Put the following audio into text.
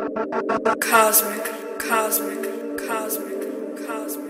Cosmic, cosmic, cosmic, cosmic.